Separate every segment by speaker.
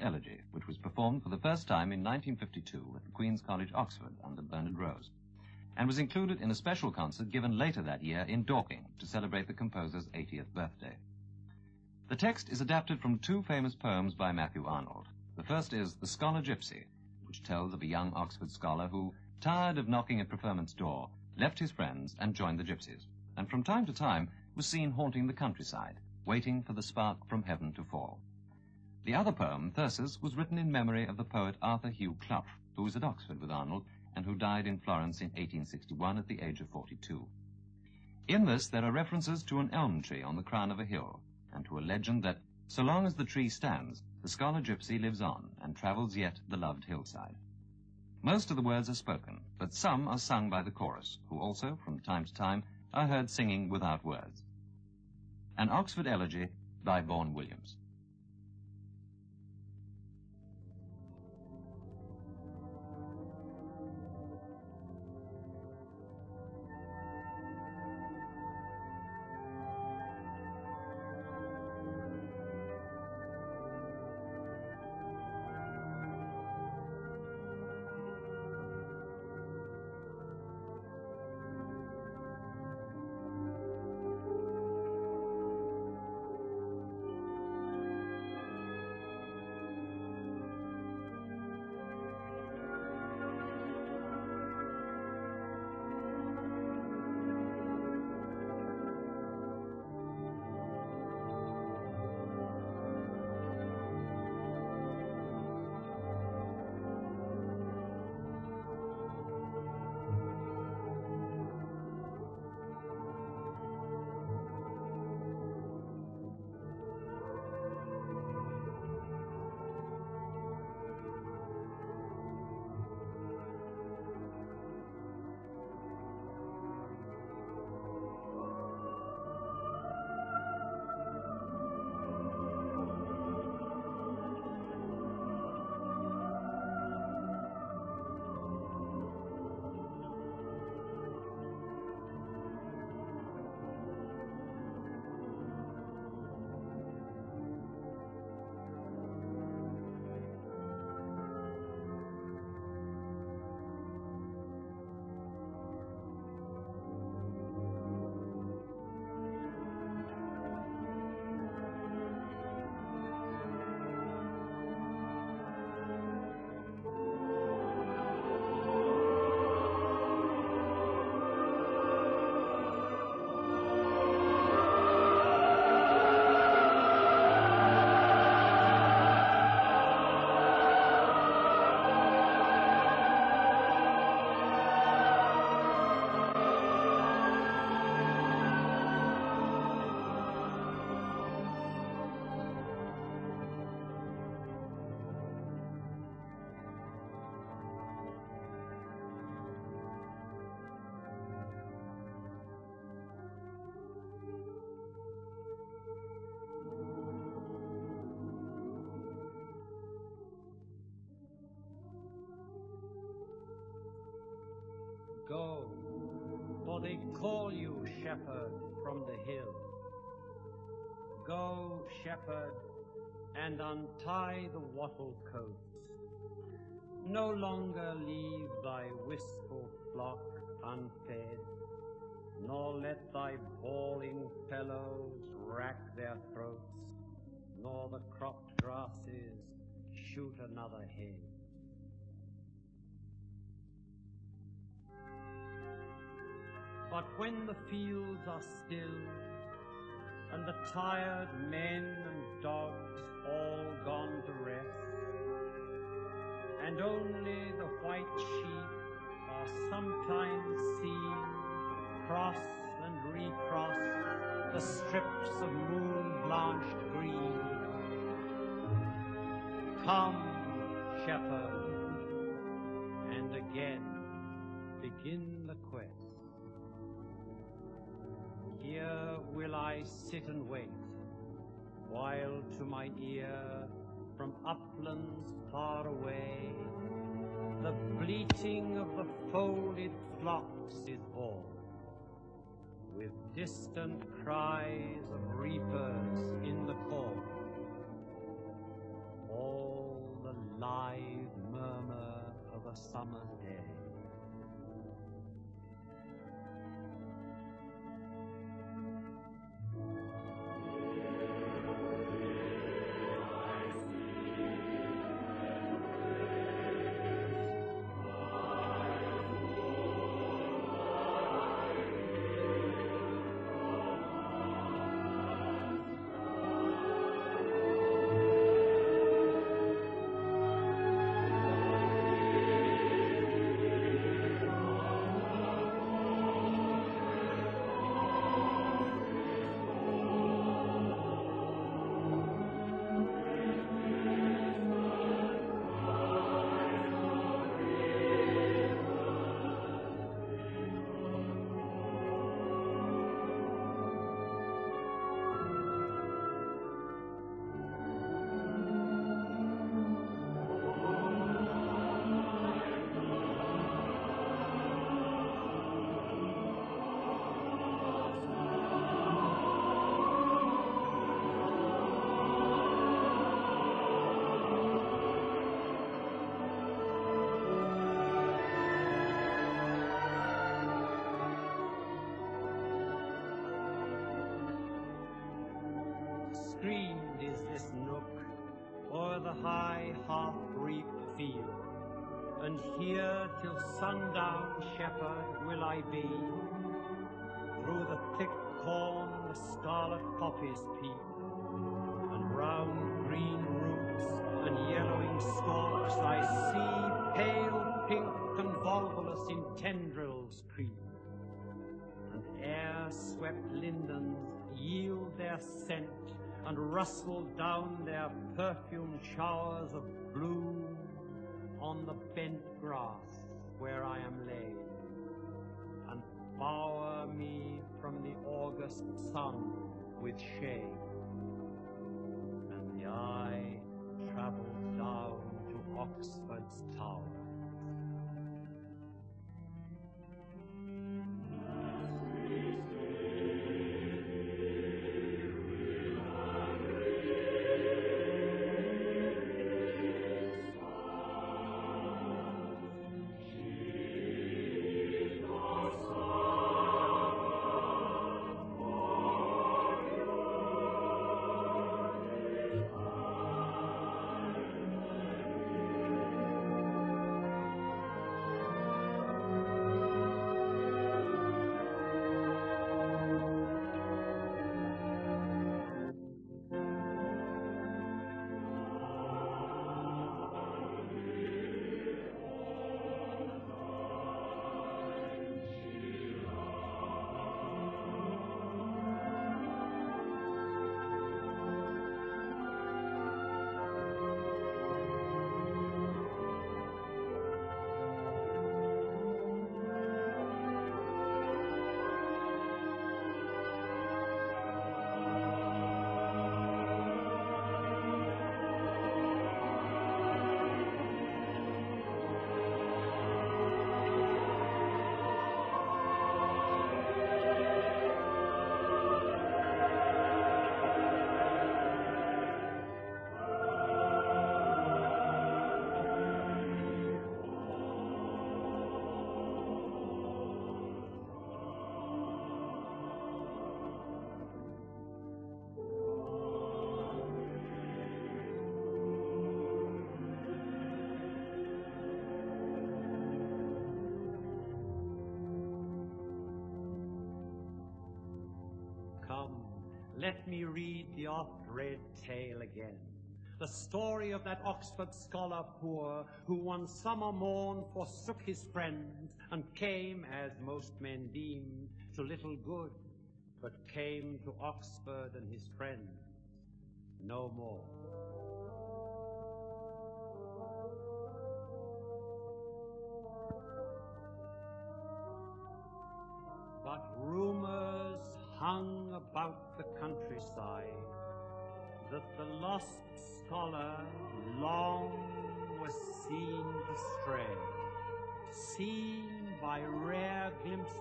Speaker 1: Elegy, which was performed for the first time in 1952 at Queen's College, Oxford, under Bernard Rose, and was included in a special concert given later that year in Dorking to celebrate the composer's 80th birthday. The text is adapted from two famous poems by Matthew Arnold. The first is The Scholar Gypsy, which tells of a young Oxford scholar who, tired of knocking at preferment's door, left his friends and joined the gypsies, and from time to time was seen haunting the countryside, waiting for the spark from heaven to fall. The other poem, Thyrsis, was written in memory of the poet Arthur Hugh Clough, who was at Oxford with Arnold and who died in Florence in 1861 at the age of 42. In this, there are references to an elm tree on the crown of a hill, and to a legend that, so long as the tree stands, the scholar gypsy lives on and travels yet the loved hillside. Most of the words are spoken, but some are sung by the chorus, who also, from time to time, are heard singing without words. An Oxford Elegy by Vaughan Williams.
Speaker 2: Call you shepherd from the hill. Go, shepherd, and untie the wattle cotes. No longer leave thy wistful flock unfed, nor let thy bawling fellows rack their throats, nor the cropped grasses shoot another head. But when the fields are still, and the tired men and dogs all gone to rest, and only the white sheep are sometimes seen cross and recross the strips of moon-blanched green. Come, shepherd, and again begin the quest. Will I sit and wait, while to my ear from uplands far away the bleating of the folded flocks is borne, with distant cries of reapers in the corn. All lithe murmur of a summer's day. Screened is this nook o'er the high half-reaped field, and here till sundown, shepherd, will I be. Through the thick corn the scarlet poppies peep, and round green roots and yellowing stalks I see pale pink convolvulus in tendrils creep. And air-swept lindens yield their scent and rustle down their perfumed showers of bloom on the bent grass where I am laid, and bower me from the August sun with shade. And the eye travels down to Oxford's tower. Me read the oft-read tale again. The story of that Oxford scholar poor, who one summer morn forsook his friends, and came, as most men deem, to little good, but came to Oxford and his friends no more. But rumors hung about the countryside that the lost scholar long was seen to stray, seen by rare glimpses,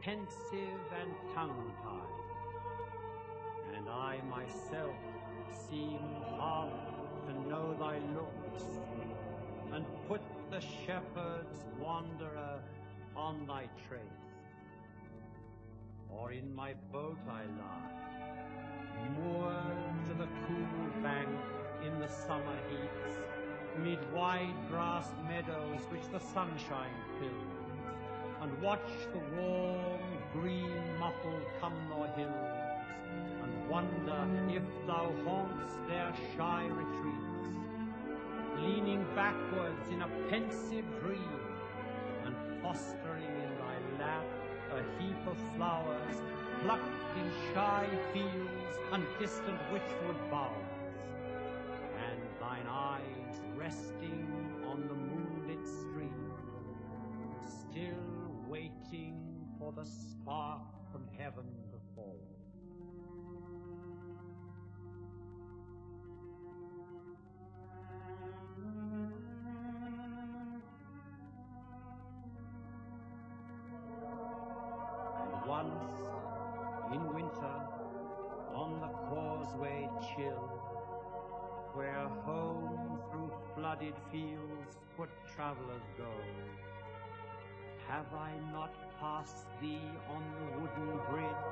Speaker 2: pensive and tongue-tied. And I myself seemed half to know thy looks, and put the shepherd's wanderer on thy trace. In my boat I lie, moored to the cool bank in the summer heats, mid wide grass meadows which the sunshine fills, and watch the warm, green, muffled Cumnor hills, and wonder if thou haunts their shy retreats, leaning backwards in a pensive dream, and lap a heap of flowers, plucked in shy fields and distant Wychwood bowers, and thine eyes resting on the moonlit stream, still waiting for the spark from heaven to fall. Have I not passed thee on the wooden bridge,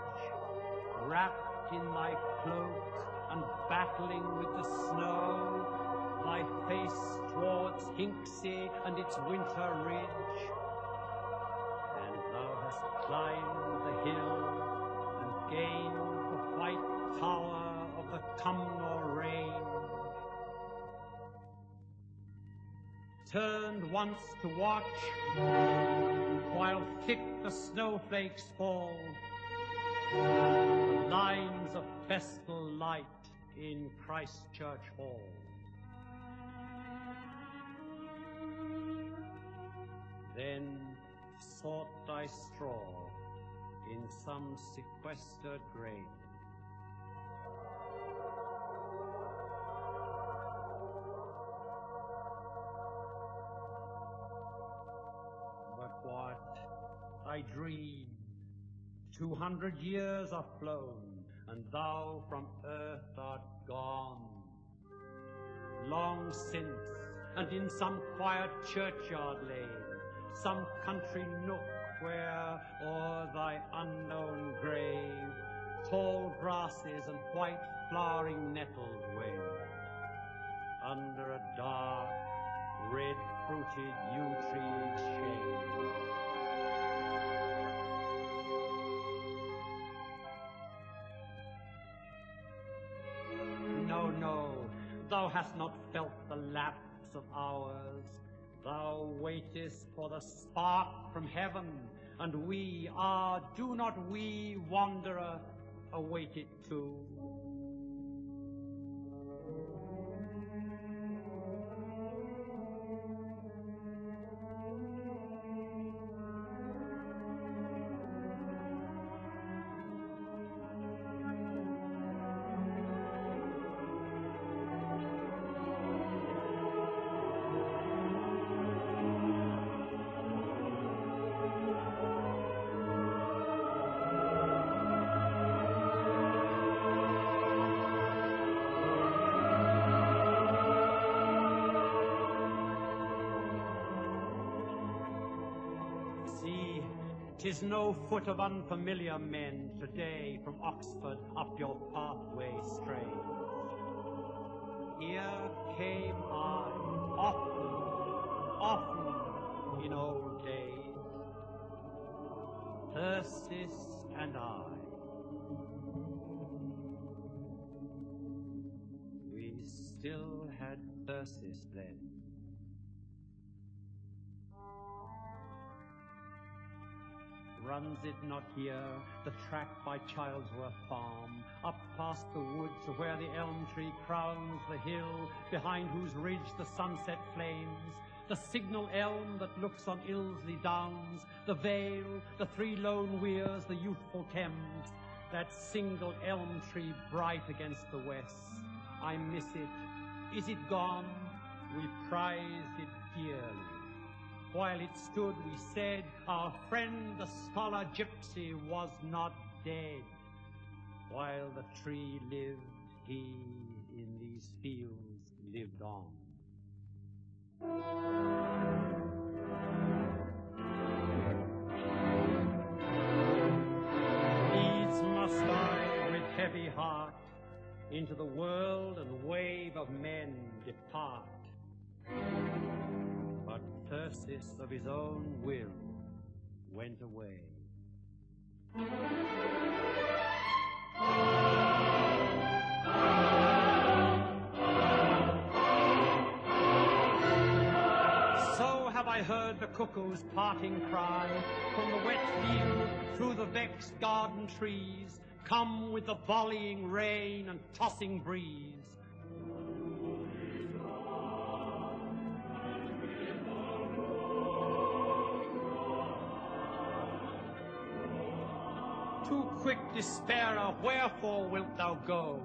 Speaker 2: wrapped in thy cloak and battling with the snow, thy face towards Hinksey and its winter ridge? And thou hast climbed the hill and gained the white tower of the Cumnor range. Turned once to watch while thick the snowflakes fall, the lines of festal light in Christ Church Hall. Then sought thy straw in some sequestered grave. I dreamed, two hundred years are flown, and thou from earth art gone. Long since, and in some quiet churchyard laid, some country nook where o'er thy unknown grave tall grasses and white flowering nettles wave. Under a dark, red-fruited yew tree's shade. Hast not felt the lapse of hours. Thou waitest for the spark from heaven, and we, ah, do not we, wanderer, await it too? 'Tis no foot of unfamiliar men today from Oxford up your pathway strays. Here came I, often, often in old days, Thyrsis and I. We still had Thyrsis then. Runs it not here, the track by Childsworth Farm, up past the wood to where the elm tree crowns the hill, behind whose ridge the sunset flames, the signal elm that looks on Ilsley Downs, the vale, the three lone weirs, the youthful Thames, that single elm tree bright against the west. I miss it. Is it gone? We prized it dearly. While it stood, we said, our friend the scholar gypsy was not dead. While the tree lived, he in these fields lived on. Needs must I, with heavy heart, into the world and wave of men depart. Of his own will went away. So have I heard the cuckoo's parting cry from the wet field through the vexed garden trees, come with the volleying rain and tossing breeze. Quick despairer, wherefore wilt thou go?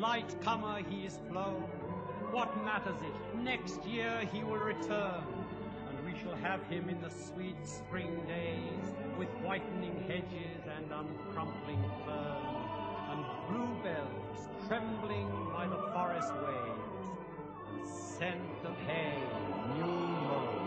Speaker 2: Light comer he is flown. What matters it? Next year he will return, and we shall have him in the sweet spring days, with whitening hedges and uncrumpling fern, and bluebells trembling by the forest waves, and scent of hay new mown.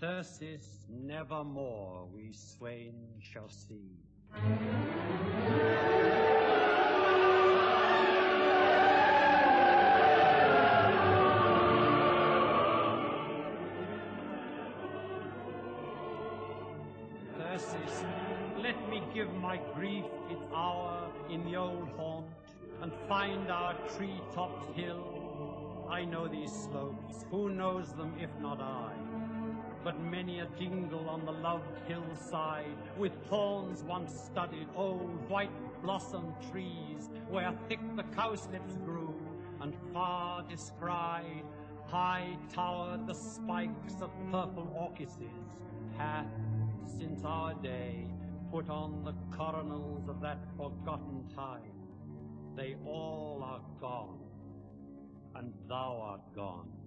Speaker 2: Thyrsis nevermore we swain shall see. Thyrsis, let me give my grief its hour in the old haunt and find our tree-topped hill. I know these slopes, who knows them if not I? But many a dingle on the loved hillside, with thorns once studded, old white blossomed trees, where thick the cowslips grew, and far descried, high towered the spikes of purple orchises, hath, since our day, put on the coronals of that forgotten time. They all are gone, and thou art gone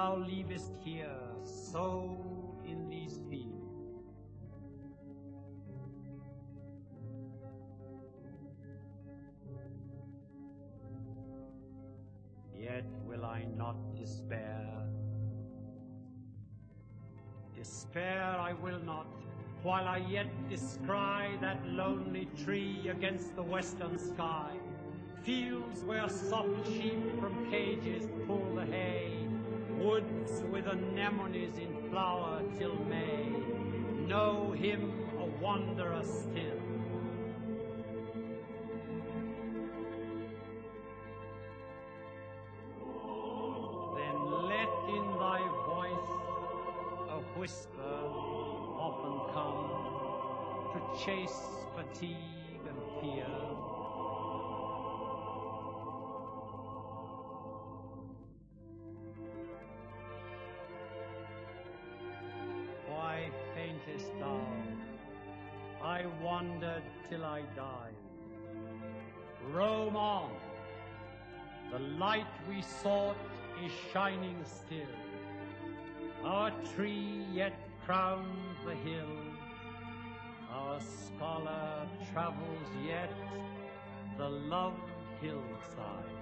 Speaker 2: thou leavest here, so in these fields. Yet will I not despair. Despair I will not, while I yet descry that lonely tree against the western sky. Fields where soft sheep from cages pull the hay, woods with anemones in flower till May. Know him a wanderer still. Then let in thy voice a whisper often come to chase fatigue till I die. Roam on. The light we sought is shining still. Our tree yet crowns the hill. Our scholar travels yet the loved hillside.